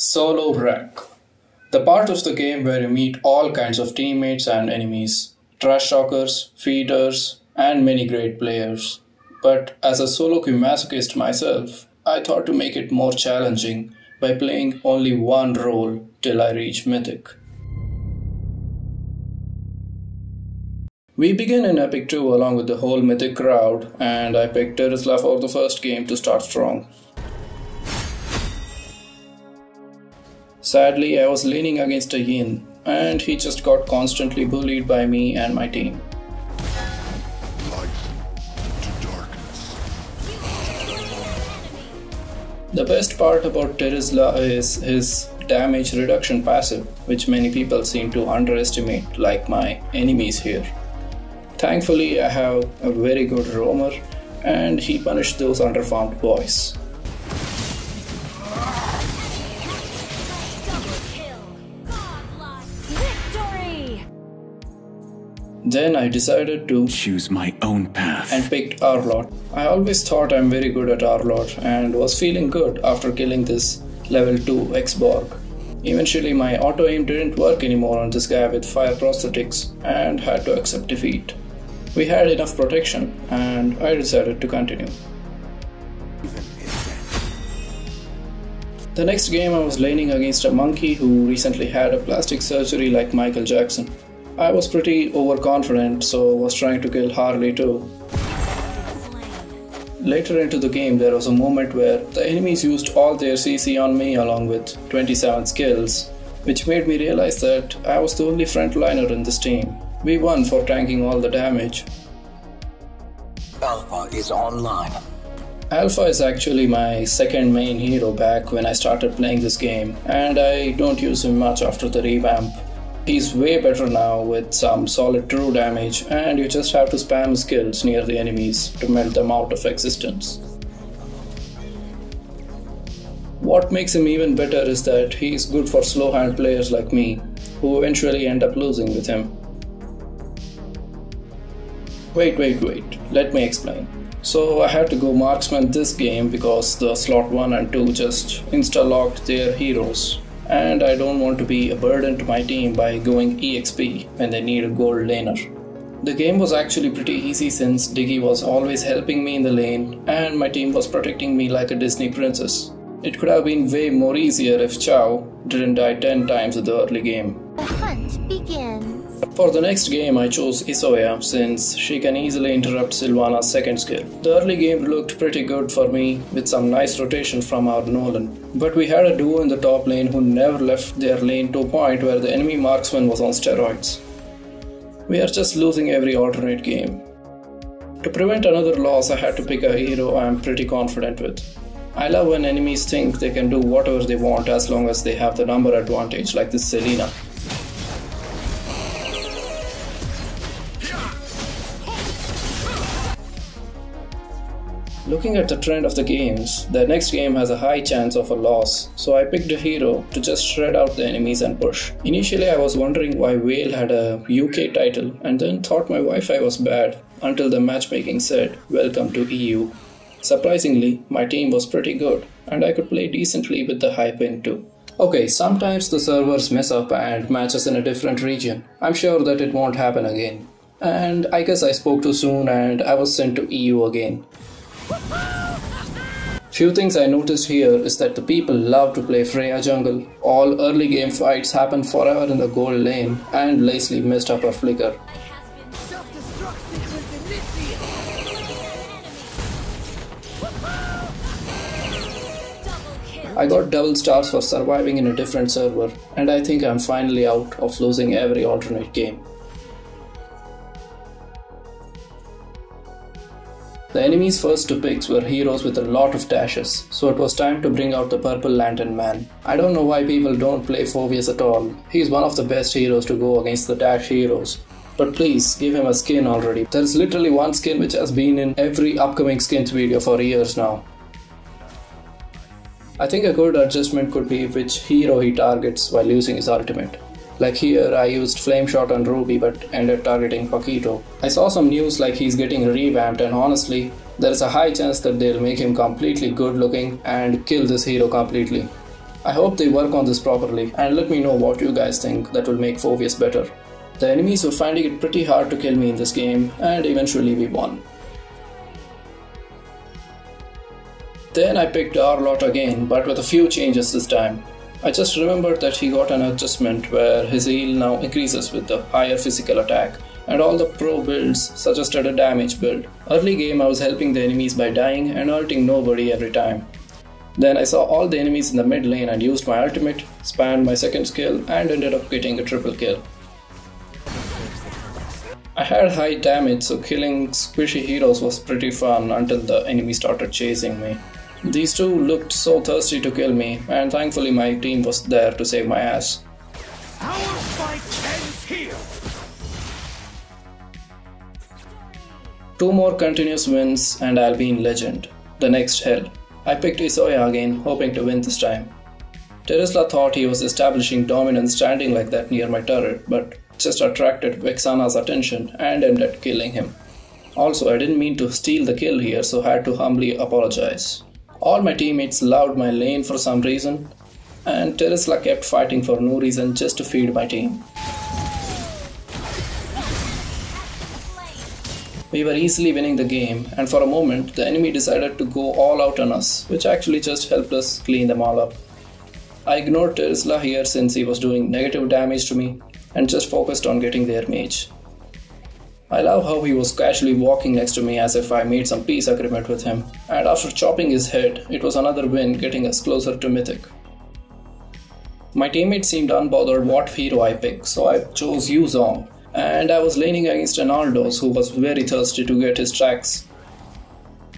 Solo Wreck. The part of the game where you meet all kinds of teammates and enemies, trash talkers, feeders, and many great players. But as a solo queue masochist myself, I thought to make it more challenging by playing only one role till I reach Mythic. We begin in Epic 2 along with the whole Mythic crowd, and I picked Terizla for the first game to start strong. Sadly, I was leaning against a Yin, and he just got constantly bullied by me and my team. The best part about Terizla is his damage reduction passive, which many people seem to underestimate, like my enemies here. Thankfully, I have a very good roamer, and he punished those underfarmed boys. Then I decided to choose my own path and picked Arlott. I always thought I'm very good at Arlott and was feeling good after killing this level 2 X-Borg. Eventually, my auto aim didn't work anymore on this guy with fire prosthetics and had to accept defeat. We had enough protection, and I decided to continue. The next game, I was laning against a monkey who recently had a plastic surgery like Michael Jackson. I was pretty overconfident, so was trying to kill Harley too. Later into the game, there was a moment where the enemies used all their CC on me along with 27 skills, which made me realize that I was the only frontliner in this team. We won for tanking all the damage. Alpha is online. Alpha is actually my second main hero back when I started playing this game, and I don't use him much after the revamp. He's way better now with some solid true damage, and you just have to spam skills near the enemies to melt them out of existence. What makes him even better is that he's good for slow hand players like me, who eventually end up losing with him. Wait, wait, wait, let me explain. So I had to go marksman this game because the slot 1 and 2 just insta-locked their heroes. And I don't want to be a burden to my team by going EXP when they need a gold laner. The game was actually pretty easy since Diggy was always helping me in the lane and my team was protecting me like a Disney princess. It could have been way more easier if Chou didn't die 10 times in the early game. For the next game, I chose Isoya since she can easily interrupt Silvanna's second skill. The early game looked pretty good for me with some nice rotation from our Nolan, but we had a duo in the top lane who never left their lane to a point where the enemy marksman was on steroids. We are just losing every alternate game. To prevent another loss, I had to pick a hero I am pretty confident with. I love when enemies think they can do whatever they want as long as they have the number advantage, like this Selena. Looking at the trend of the games, the next game has a high chance of a loss, so I picked a hero to just shred out the enemies and push. Initially, I was wondering why Vayne had a UK title and then thought my Wi Fi was bad until the matchmaking said, Welcome to EU. Surprisingly, my team was pretty good and I could play decently with the high ping too. Okay, sometimes the servers mess up and match us in a different region. I'm sure that it won't happen again. And I guess I spoke too soon and I was sent to EU again. Few things I noticed here is that the people love to play Freya jungle. All early game fights happen forever in the gold lane, and Leslie messed up her flicker. I got double stars for surviving in a different server, and I think I'm finally out of losing every alternate game. The enemy's first two picks were heroes with a lot of dashes, so it was time to bring out the Purple Lantern Man. I don't know why people don't play Phoveus at all. He's one of the best heroes to go against the dash heroes. But please, give him a skin already. There's literally one skin which has been in every upcoming skins video for years now. I think a good adjustment could be which hero he targets while using his ultimate. Like here, I used Flame Shot on Ruby but ended targeting Paquito. I saw some news like he's getting revamped and honestly, there's a high chance that they'll make him completely good looking and kill this hero completely. I hope they work on this properly and let me know what you guys think that will make Phoveus better. The enemies were finding it pretty hard to kill me in this game and eventually we won. Then I picked Arlott again but with a few changes this time. I just remembered that he got an adjustment where his heal now increases with the higher physical attack and all the pro builds suggested a damage build. Early game I was helping the enemies by dying and ulting nobody every time. Then I saw all the enemies in the mid lane and used my ultimate, spammed my second skill and ended up getting a triple kill. I had high damage so killing squishy heroes was pretty fun until the enemy started chasing me. These two looked so thirsty to kill me and thankfully my team was there to save my ass. Our fight ends here! Two more continuous wins and I'll be in legend. The next hell. I picked Isoya again, hoping to win this time. Terizla thought he was establishing dominance standing like that near my turret, but just attracted Vexana's attention and ended killing him. Also, I didn't mean to steal the kill here, so I had to humbly apologize. All my teammates loved my lane for some reason, and Terizla kept fighting for no reason just to feed my team. We were easily winning the game, and for a moment, the enemy decided to go all out on us, which actually just helped us clean them all up. I ignored Terizla here since he was doing negative damage to me, and just focused on getting their mage. I love how he was casually walking next to me as if I made some peace agreement with him, and after chopping his head, it was another win getting us closer to Mythic. My teammate seemed unbothered what hero I picked, so I chose Yu Zhong, and I was leaning against an who was very thirsty to get his tracks.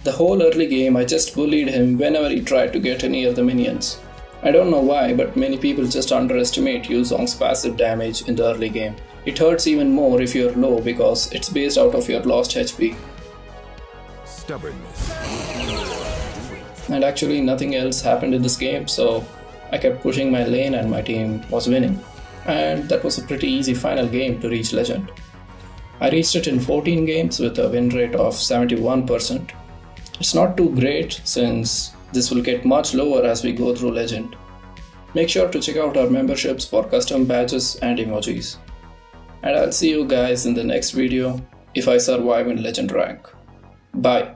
The whole early game I just bullied him whenever he tried to get any of the minions. I don't know why, but many people just underestimate Yu Zhong's passive damage in the early game. It hurts even more if you're low because it's based out of your lost HP. Stubbornness. And actually nothing else happened in this game, so I kept pushing my lane and my team was winning and that was a pretty easy final game to reach Legend. I reached it in 14 games with a win rate of 71%. It's not too great since this will get much lower as we go through Legend. Make sure to check out our memberships for custom badges and emojis. And I'll see you guys in the next video if I survive in Legend rank. Bye.